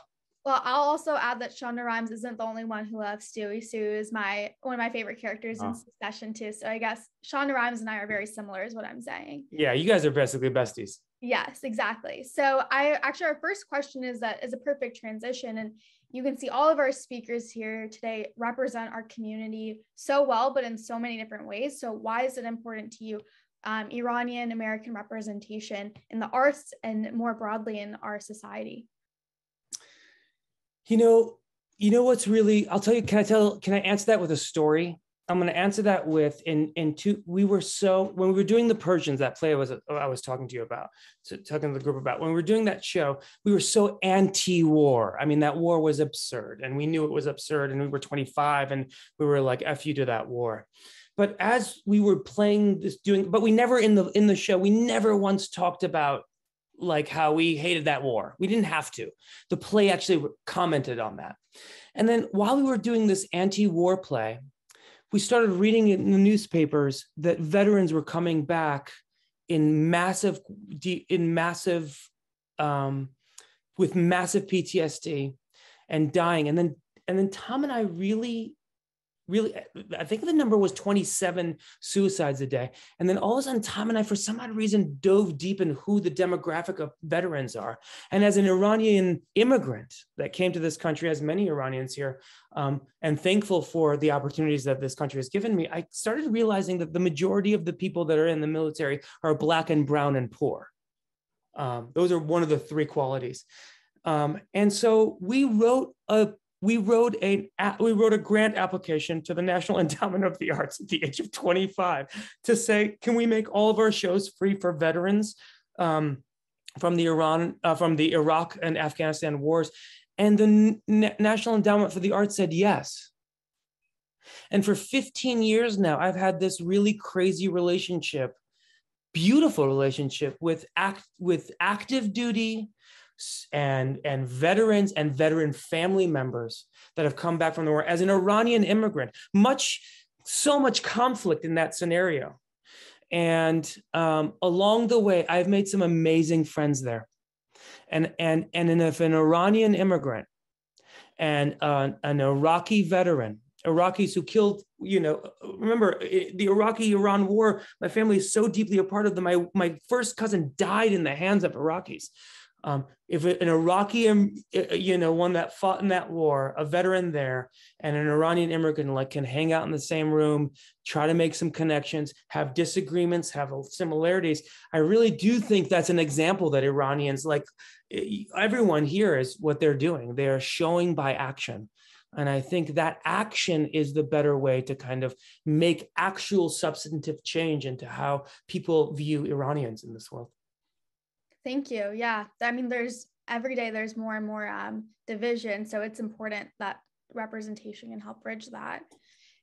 Well, I'll also add that Shonda Rhimes isn't the only one who loves Stewy. Sue is my one of my favorite characters oh. in uh-huh. Succession too. So I guess Shonda Rhimes and I are very similar, is what I'm saying. Yeah, you guys are basically besties. Yes, exactly. So I actually our first question is that is a perfect transition, and you can see all of our speakers here today represent our community so well, but in so many different ways. So, why is it important to you? Um, Iranian American representation in the arts and more broadly in our society? You know, you know what's really, I'll tell you, can I tell, can I answer that with a story? I'm going to answer that with in in two. We were so when we were doing the Persians, that play I was I was talking to you about, talking to the group about when we were doing that show, we were so anti-war. I mean, that war was absurd, and we knew it was absurd, and we were 25, and we were like, "F you to that war." But as we were playing this, doing, but we never in the in the show, we never once talked about like how we hated that war. We didn't have to. The play actually commented on that. And then while we were doing this anti-war play, we started reading in the newspapers that veterans were coming back in massive in massive um, with massive PTSD and dying. And then and then Tom and I really really i think the number was 27 suicides a day. And then all of a sudden tom and i for some odd reason dove deep in who the demographic of veterans are. And as an iranian immigrant that came to this country as many iranians here um, and thankful for the opportunities that this country has given me i started realizing that the majority of the people that are in the military are black and brown and poor. Um, those are one of the three qualities. Um, and so we wrote a we wrote a we wrote a grant application to the National Endowment of the Arts at the age of 25 to say, can we make all of our shows free for veterans um, from the Iran uh, from the Iraq and Afghanistan wars? And the N- National Endowment for the Arts said yes. And for 15 years now, I've had this really crazy relationship, beautiful relationship with act with active duty and and veterans and veteran family members that have come back from the war as an Iranian immigrant. Much, so much conflict in that scenario. And um, along the way, I've made some amazing friends there. And and and if an Iranian immigrant and uh, an Iraqi veteran Iraqis who killed, you know, remember the Iraqi Iran war, my family is so deeply a part of them. My, my first cousin died in the hands of Iraqis. Um, if an Iraqi, you know, one that fought in that war, a veteran there, and an Iranian immigrant like can hang out in the same room, try to make some connections, have disagreements, have similarities. I really do think that's an example that Iranians, like everyone here, is what they're doing. They are showing by action. And I think that action is the better way to kind of make actual substantive change into how people view Iranians in this world. Thank you. Yeah. I mean, there's every day there's more and more um, division. So it's important that representation can help bridge that.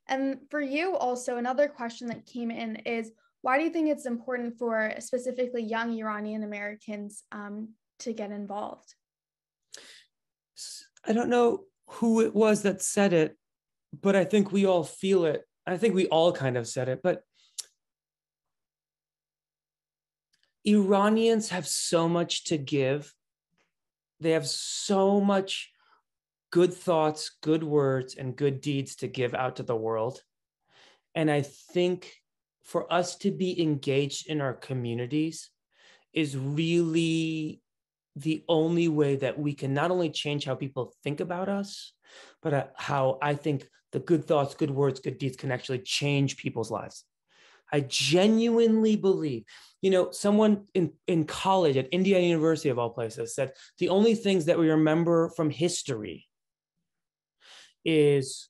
And for you, also, another question that came in is why do you think it's important for specifically young Iranian Americans um, to get involved? I don't know who it was that said it, but I think we all feel it. I think we all kind of said it, but Iranians have so much to give. They have so much good thoughts, good words, and good deeds to give out to the world. And I think for us to be engaged in our communities is really the only way that we can not only change how people think about us, but uh, how I think the good thoughts, good words, good deeds can actually change people's lives. I genuinely believe, you know, someone in, in college at Indiana University of all places said the only things that we remember from history is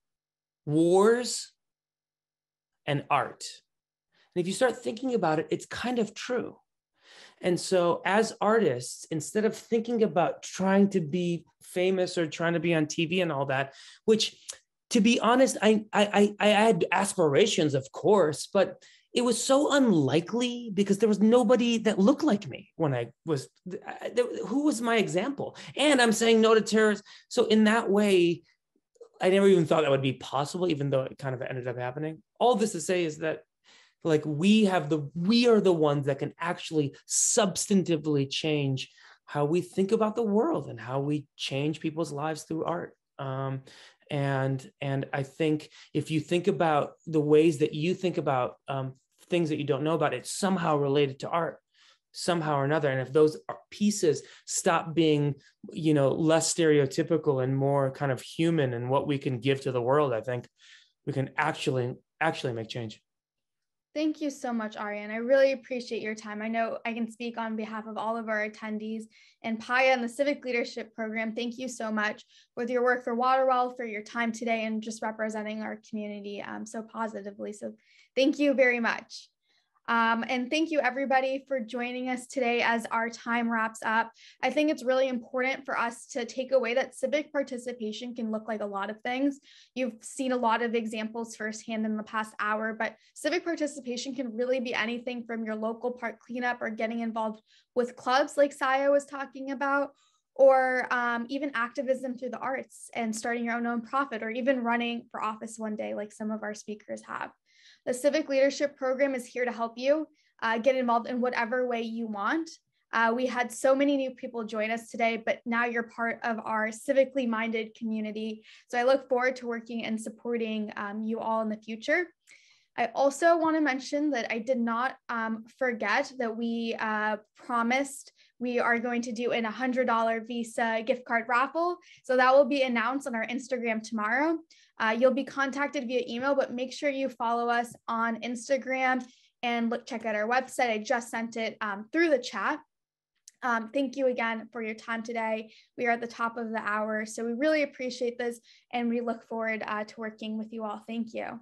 wars and art. And if you start thinking about it, it's kind of true. And so, as artists, instead of thinking about trying to be famous or trying to be on TV and all that, which, to be honest, I I, I I had aspirations, of course, but it was so unlikely because there was nobody that looked like me when I was. Who was my example? And I'm saying no to terrorists. So in that way, I never even thought that would be possible, even though it kind of ended up happening. All this to say is that like we have the we are the ones that can actually substantively change how we think about the world and how we change people's lives through art um, and and i think if you think about the ways that you think about um, things that you don't know about it's somehow related to art somehow or another and if those pieces stop being you know less stereotypical and more kind of human and what we can give to the world i think we can actually actually make change Thank you so much, Arian. I really appreciate your time. I know I can speak on behalf of all of our attendees and PAAIA and the Civic Leadership Program. Thank you so much with your work for Waterwell, for your time today, and just representing our community um, so positively. So thank you very much. Um, and thank you everybody for joining us today as our time wraps up. I think it's really important for us to take away that civic participation can look like a lot of things. You've seen a lot of examples firsthand in the past hour, but civic participation can really be anything from your local park cleanup or getting involved with clubs like Saya was talking about, or um, even activism through the arts and starting your own nonprofit or even running for office one day like some of our speakers have. The Civic Leadership Program is here to help you uh, get involved in whatever way you want. Uh, we had so many new people join us today, but now you're part of our civically minded community. So I look forward to working and supporting um, you all in the future. I also want to mention that I did not um, forget that we uh, promised we are going to do an $100 Visa gift card raffle. So that will be announced on our Instagram tomorrow. Uh, you'll be contacted via email, but make sure you follow us on Instagram and look check out our website. I just sent it um, through the chat. Um, thank you again for your time today. We are at the top of the hour, so we really appreciate this and we look forward uh, to working with you all. Thank you.